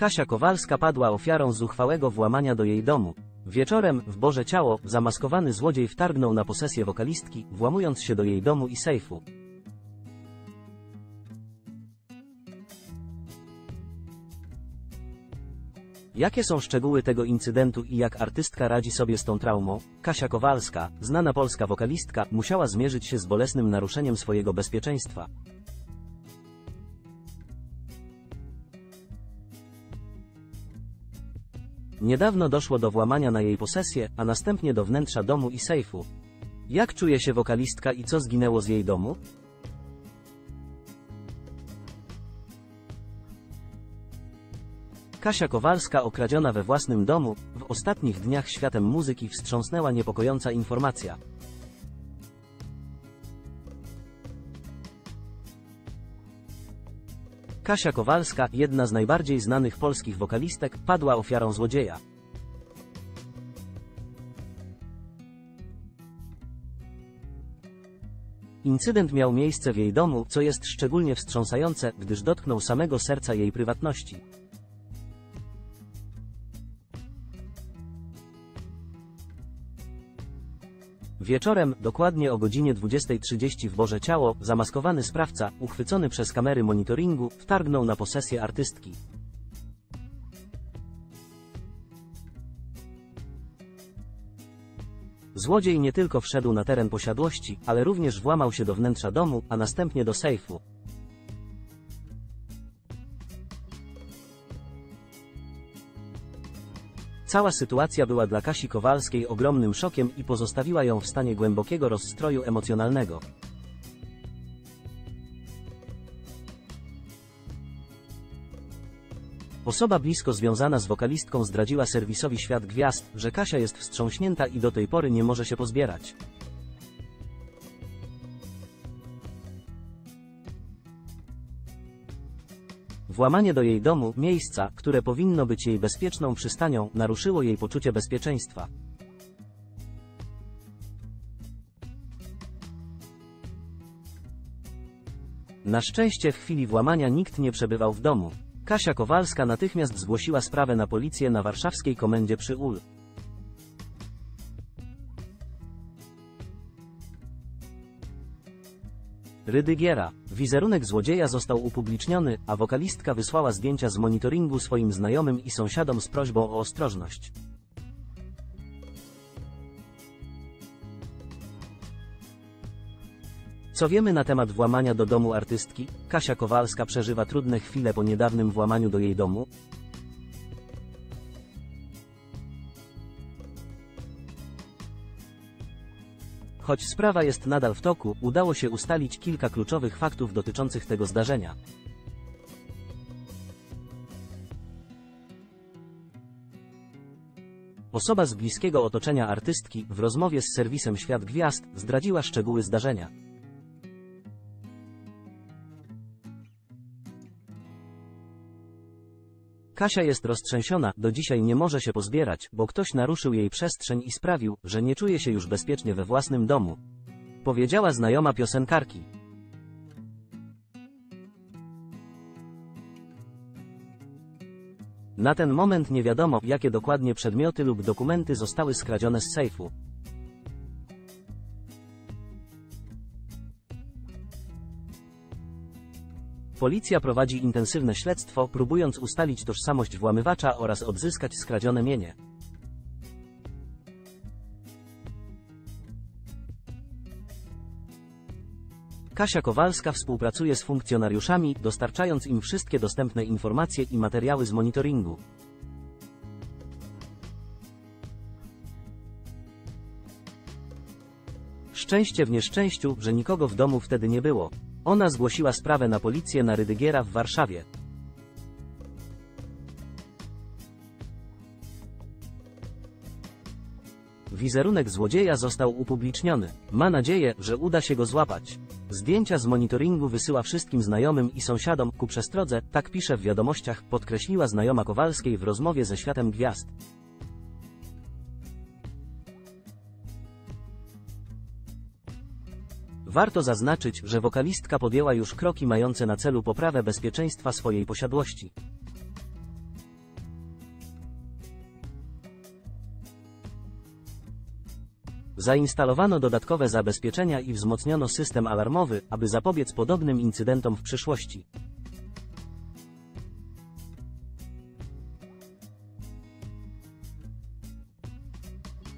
Kasia Kowalska padła ofiarą zuchwałego włamania do jej domu. Wieczorem, w Boże Ciało, zamaskowany złodziej wtargnął na posesję wokalistki, włamując się do jej domu i sejfu. Jakie są szczegóły tego incydentu i jak artystka radzi sobie z tą traumą? Kasia Kowalska, znana polska wokalistka, musiała zmierzyć się z bolesnym naruszeniem swojego bezpieczeństwa. Niedawno doszło do włamania na jej posesję, a następnie do wnętrza domu i sejfu. Jak czuje się wokalistka i co zginęło z jej domu? Kasia Kowalska okradziona we własnym domu, w ostatnich dniach światem muzyki wstrząsnęła niepokojąca informacja. Kasia Kowalska, jedna z najbardziej znanych polskich wokalistek, padła ofiarą złodzieja. Incydent miał miejsce w jej domu, co jest szczególnie wstrząsające, gdyż dotknął samego serca jej prywatności. Wieczorem, dokładnie o godzinie 20.30 w Boże Ciało, zamaskowany sprawca, uchwycony przez kamery monitoringu, wtargnął na posesję artystki. Złodziej nie tylko wszedł na teren posiadłości, ale również włamał się do wnętrza domu, a następnie do sejfu. Cała sytuacja była dla Kasi Kowalskiej ogromnym szokiem i pozostawiła ją w stanie głębokiego rozstroju emocjonalnego. Osoba blisko związana z wokalistką zdradziła serwisowi Świat Gwiazd, że Kasia jest wstrząśnięta i do tej pory nie może się pozbierać. Włamanie do jej domu, miejsca, które powinno być jej bezpieczną przystanią, naruszyło jej poczucie bezpieczeństwa. Na szczęście w chwili włamania nikt nie przebywał w domu. Kasia Kowalska natychmiast zgłosiła sprawę na policję na warszawskiej komendzie przy UL. Rydygiera. Wizerunek złodzieja został upubliczniony, a wokalistka wysłała zdjęcia z monitoringu swoim znajomym i sąsiadom z prośbą o ostrożność. Co wiemy na temat włamania do domu artystki? Kasia Kowalska przeżywa trudne chwile po niedawnym włamaniu do jej domu. Choć sprawa jest nadal w toku, udało się ustalić kilka kluczowych faktów dotyczących tego zdarzenia. Osoba z bliskiego otoczenia artystki, w rozmowie z serwisem Świat Gwiazd, zdradziła szczegóły zdarzenia. Kasia jest roztrzęsiona, do dzisiaj nie może się pozbierać, bo ktoś naruszył jej przestrzeń i sprawił, że nie czuje się już bezpiecznie we własnym domu. Powiedziała znajoma piosenkarki. Na ten moment nie wiadomo, jakie dokładnie przedmioty lub dokumenty zostały skradzione z sejfu. Policja prowadzi intensywne śledztwo, próbując ustalić tożsamość włamywacza oraz odzyskać skradzione mienie. Kasia Kowalska współpracuje z funkcjonariuszami, dostarczając im wszystkie dostępne informacje i materiały z monitoringu. Szczęście w nieszczęściu, że nikogo w domu wtedy nie było. Ona zgłosiła sprawę na policję na Rydygiera w Warszawie. Wizerunek złodzieja został upubliczniony. Ma nadzieję, że uda się go złapać. Zdjęcia z monitoringu wysyła wszystkim znajomym i sąsiadom ku przestrodze, tak pisze w wiadomościach, podkreśliła znajoma Kowalskiej w rozmowie ze Światem Gwiazd. Warto zaznaczyć, że wokalistka podjęła już kroki mające na celu poprawę bezpieczeństwa swojej posiadłości. Zainstalowano dodatkowe zabezpieczenia i wzmocniono system alarmowy, aby zapobiec podobnym incydentom w przyszłości.